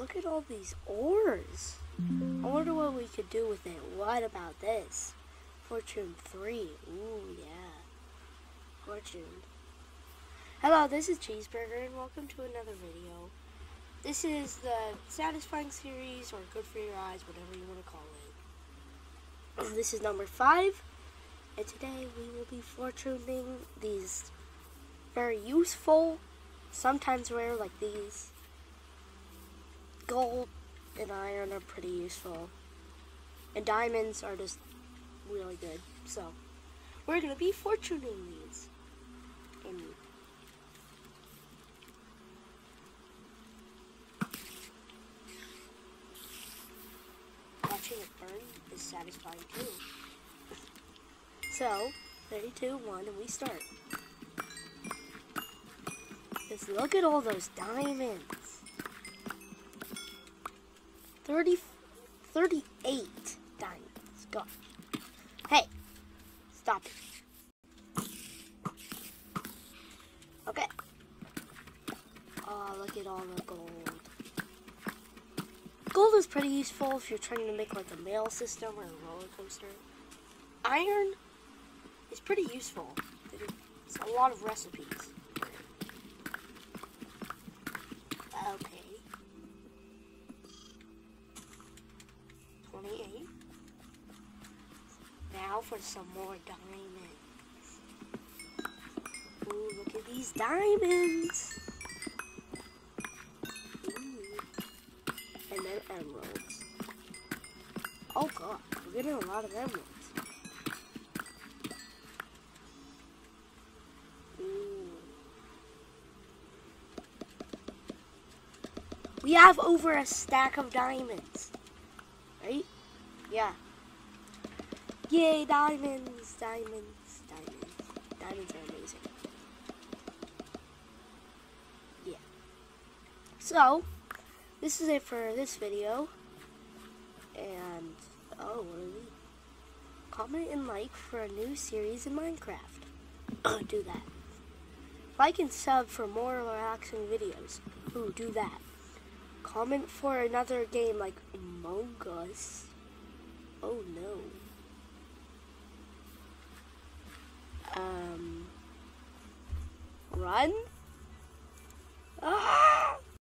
look at all these ores. I wonder what we could do with it. What about this? Fortune 3. Ooh, yeah. Fortune. Hello, this is Cheeseburger, and welcome to another video. This is the Satisfying series, or Good for Your Eyes, whatever you want to call it. This is number 5, and today we will be fortuning these very useful, sometimes rare like these. Gold and iron are pretty useful. And diamonds are just really good. So, we're going to be fortuning these. And watching it burn is satisfying too. So, 3, 2, 1, and we start. Just look at all those diamonds. 30, 38 diamonds. Go. Hey, stop it. Okay. Oh, look at all the gold. Gold is pretty useful if you're trying to make like a mail system or a roller coaster. Iron is pretty useful. It's a lot of recipes. Okay. 28. Now for some more diamonds. Ooh, look at these diamonds. Ooh. And then emeralds. Oh god, we're getting a lot of emeralds. Ooh. We have over a stack of diamonds. Yeah. Yay, diamonds, diamonds, diamonds. Diamonds are amazing. Yeah. So, this is it for this video. And, oh, what are we? Comment and like for a new series in Minecraft. do that. Like and sub for more relaxing videos. Ooh, do that. Comment for another game like Among Us. Ah!